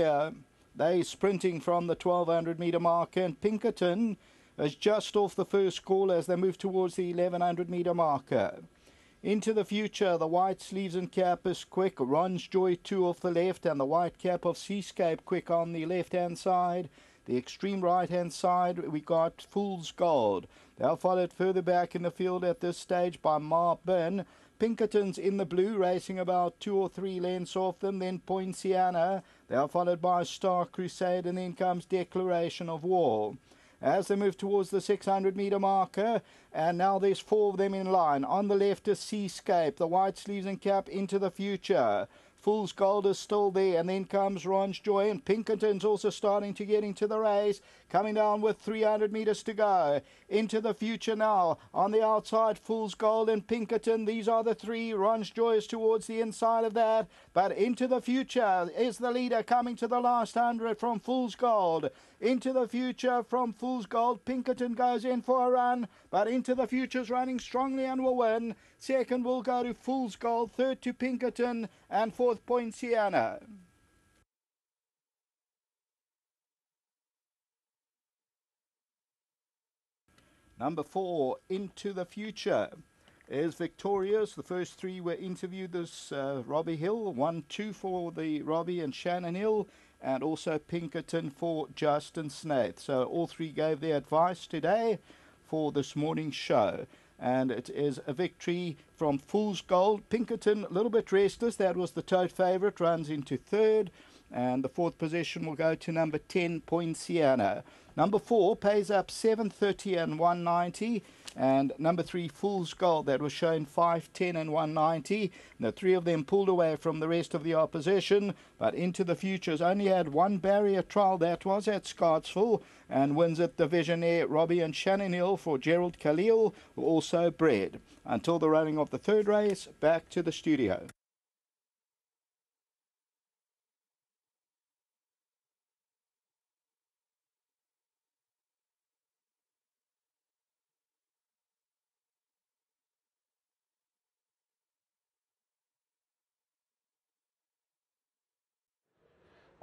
Yeah, they sprinting from the 1200 meter mark, and Pinkerton is just off the first call as they move towards the 1100 meter marker. Into the future, the white sleeves and cap is quick. Ron's Joy 2 off the left, and the white cap of Seascape quick on the left hand side. The extreme right hand side, we got Fool's Gold. They're followed further back in the field at this stage by Ma Bin. Pinkerton's in the blue, racing about two or three lengths off them. Then Poinciana. They are followed by a Star Crusade, and then comes Declaration of War as they move towards the 600 meter marker. And now there's four of them in line. On the left is Seascape, the white sleeves and cap into the future. Fool's Gold is still there, and then comes Ron's Joy, and Pinkerton's also starting to get into the race, coming down with 300 metres to go. Into the future now, on the outside, Fool's Gold and Pinkerton, these are the three. Ron's Joy is towards the inside of that, but into the future is the leader coming to the last 100 from Fool's Gold. Into the future from Fool's Gold, Pinkerton goes in for a run, but into the future's running strongly and will win. Second will go to Fool's Gold, third to Pinkerton, and fourth Poinciana. Number four, Into the Future, is victorious. The first three were interviewed this uh, Robbie Hill, one, two for the Robbie and Shannon Hill, and also Pinkerton for Justin Snaith. So all three gave their advice today for this morning's show and it is a victory from Fool's Gold. Pinkerton, a little bit restless. That was the tote favourite, runs into third. And the fourth position will go to number 10, Poinciana. Number four pays up 730 and 190. And number three, Fool's Gold, that was shown 510 and 190. the three of them pulled away from the rest of the opposition. But into the futures only had one barrier trial, that was at Scottsville. And wins at the Visionaire, Robbie and Shannon Hill for Gerald Khalil, were also bred. Until the running of the third race, back to the studio.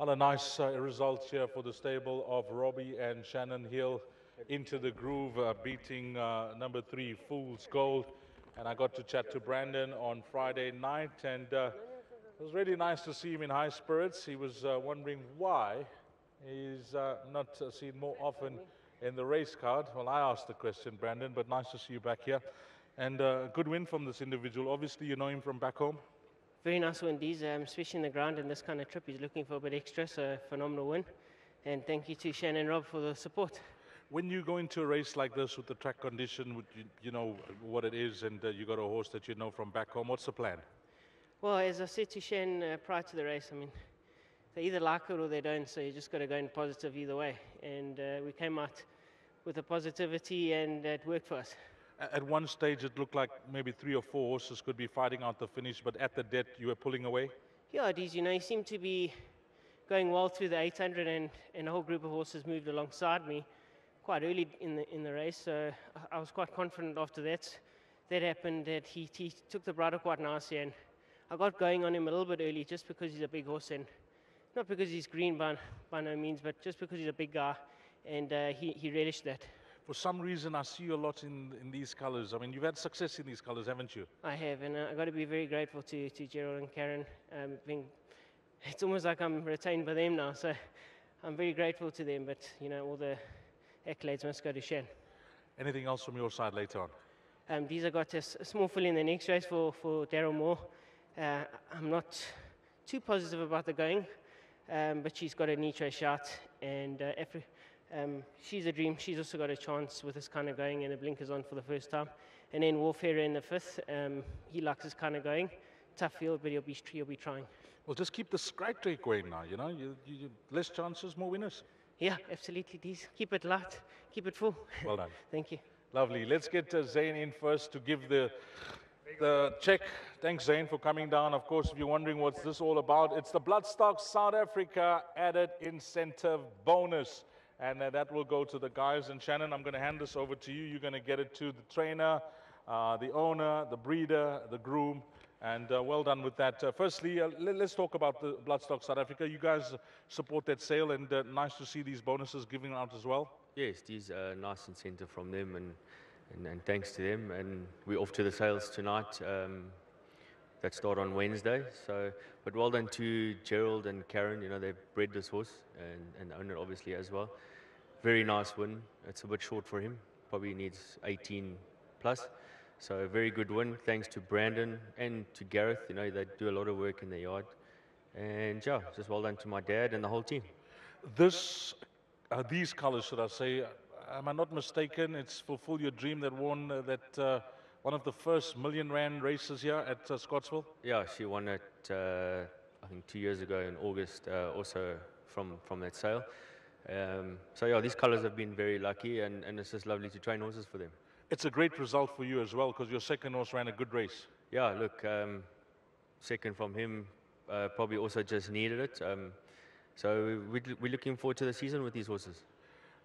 On a nice uh, result here for the stable of Robbie and Shannon Hill into the groove, uh, beating uh, number three, Fool's Gold. And I got to chat to Brandon on Friday night, and uh, it was really nice to see him in high spirits. He was uh, wondering why he's uh, not seen more often in the race card. Well, I asked the question, Brandon, but nice to see you back here. And a good win from this individual. Obviously, you know him from back home very nice win, these, um, especially in the ground in this kind of trip. He's looking for a bit extra, so phenomenal win. And thank you to Shannon and Rob for the support. When you go into a race like this with the track condition, you, you know what it is, and uh, you got a horse that you know from back home, what's the plan? Well, as I said to Shan uh, prior to the race, I mean, they either like it or they don't, so you just got to go in positive either way. And uh, we came out with a positivity, and it worked for us. At one stage, it looked like maybe three or four horses could be fighting out the finish, but at the death, you were pulling away? Yeah, it is. You know, he seemed to be going well through the 800, and, and a whole group of horses moved alongside me quite early in the, in the race. So I was quite confident after that. That happened that he, he took the bridle quite nicely, and I got going on him a little bit early just because he's a big horse, and not because he's green by, by no means, but just because he's a big guy, and uh, he, he relished that for some reason, I see you a lot in, in these colors. I mean, you've had success in these colors, haven't you? I have, and uh, I've got to be very grateful to, to Gerald and Karen. Um, being, it's almost like I'm retained by them now, so I'm very grateful to them, but, you know, all the accolades must go to Shen. Anything else from your side later on? Um, these have got a, a, small fill in the next race for, for Daryl Moore. Uh, I'm not too positive about the going, um, but she's got a neat shot, and uh, every, um, she's a dream. She's also got a chance with this kind of going and the blinkers on for the first time. And then Warfare in the fifth. Um, he likes this kind of going. Tough field, but he'll be, he'll be trying. Well, just keep the strike rate going now, you know. You, you, less chances, more winners. Yeah, absolutely. These. Keep it light. Keep it full. Well done. Thank you. Lovely. Let's get uh, Zane in first to give the the check. Thanks, Zane, for coming down. Of course, if you're wondering what's this all about, it's the Bloodstock South Africa added incentive bonus and uh, that will go to the guys. And Shannon, I'm going to hand this over to you. You're going to get it to the trainer, uh, the owner, the breeder, the groom, And uh, well done with that. Uh, firstly, uh, let, us talk about the Bloodstock South Africa. You guys support that sale, and uh, nice to see these bonuses given out as well. Yes, these are nice incentive from them, and, and, and thanks to them. And we're off to the sales tonight. Um, that start on Wednesday. So, but well done to Gerald and Karen. You know they've bred this horse and, and the owner obviously as well. Very nice win. It's a bit short for him. Probably needs 18 plus. So a very good win. Thanks to Brandon and to Gareth. You know they do a lot of work in the yard. And yeah, just well done to my dad and the whole team. This, uh, these colours, should I say? Am I not mistaken? It's fulfill your dream that won uh, that. Uh, one of the first million rand races here at uh, Scottsville? Yeah, she won it, uh, I think, two years ago in August, uh, also from, from that sale. Um, so, yeah, these colours have been very lucky, and, and it's just lovely to train horses for them. It's a great result for you as well, because your second horse ran a good race. Yeah, look, um, second from him uh, probably also just needed it. Um, so, we're looking forward to the season with these horses.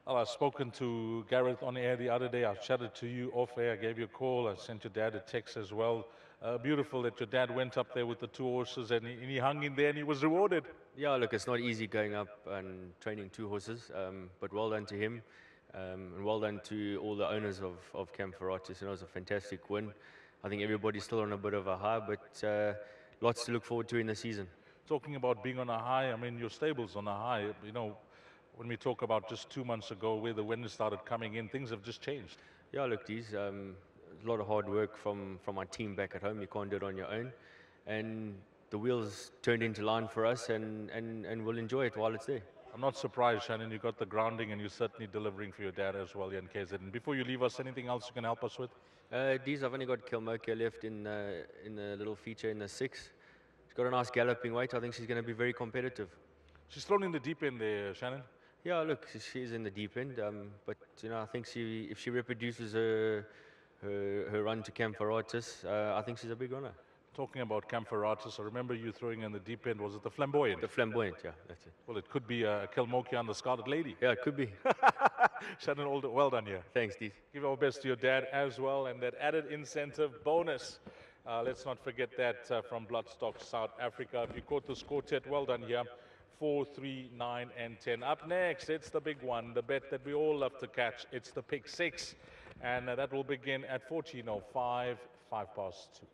Well, I've spoken to Gareth on air the other day. I've chatted to you off air. I gave you a call. I sent your dad a text as well. Uh, beautiful that your dad went up there with the two horses and he, and he, hung in there and he was rewarded. Yeah, look, it's not easy going up and training two horses, um, but well done to him. Um, and well done to all the owners of, of Camp. You know, it was a fantastic win. I think everybody's still on a bit of a high, but uh, lots to look forward to in the season. Talking about being on a high, I mean, your stable's on a high. You know, when we talk about just two months ago where the wind started coming in, things have just changed. Yeah, look, these um, a lot of hard work from from our team back at home. You can't do it on your own, and the wheels turned into line for us, and and and we'll enjoy it while it's there. I'm not surprised, Shannon. You got the grounding, and you're certainly delivering for your dad as well, Jan KZN. Before you leave us, anything else you can help us with? Uh, these I've only got Kilmokia left in uh, in the little feature in the six. She's got a nice galloping weight. I think she's going to be very competitive. She's thrown in the deep end there, Shannon. Yeah, look, she's in the deep end, um, but you know, I think she, if she reproduces her her, her run to Camp Ferratus, uh, I think she's a big runner. Talking about Camp Ferratus, I remember you throwing in the deep end. Was it the flamboyant? The flamboyant, yeah, that's it. Well, it could be a Kilmokia and the Scarlet Lady. Yeah, it could be. Shannon Alder, well done here. Thanks, Steve. Give our best to your dad as well, and that added incentive bonus. Uh, let's not forget that uh, from Bloodstock South Africa. If you caught this quartet, well done here. 4, 3, 9, and 10. Up next, it's the big one, the bet that we all love to catch. It's the pick six, and uh, that will begin at 14.05, 5 past 2.